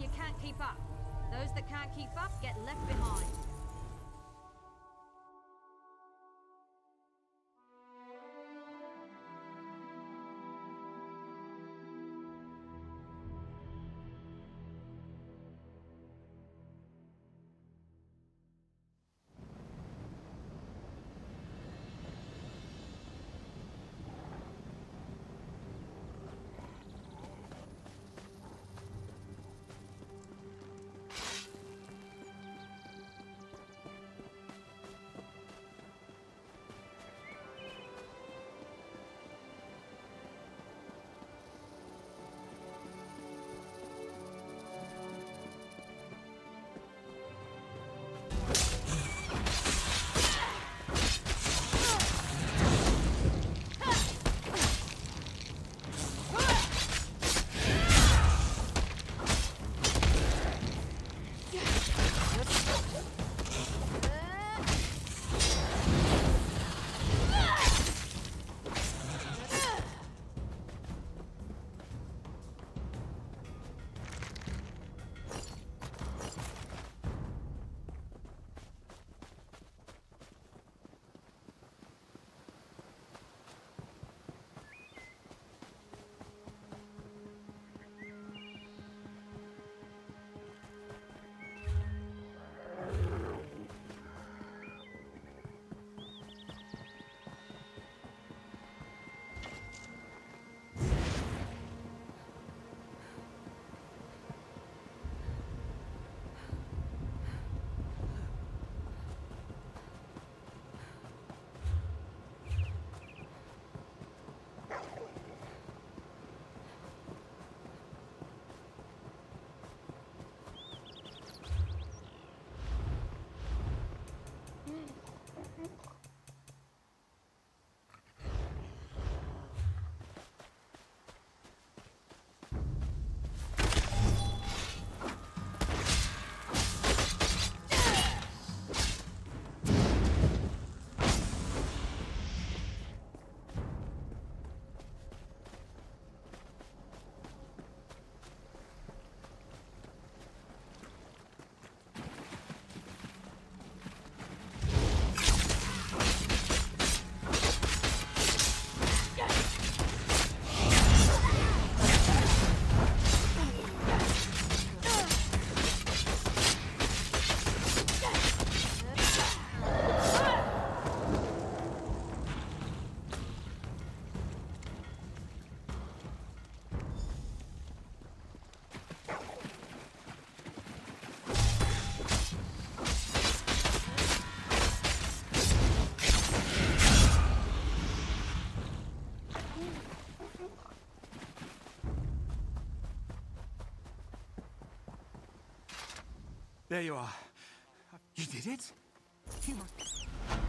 you can't keep up. Those that can't keep up get left behind. There you are. You did it? You must...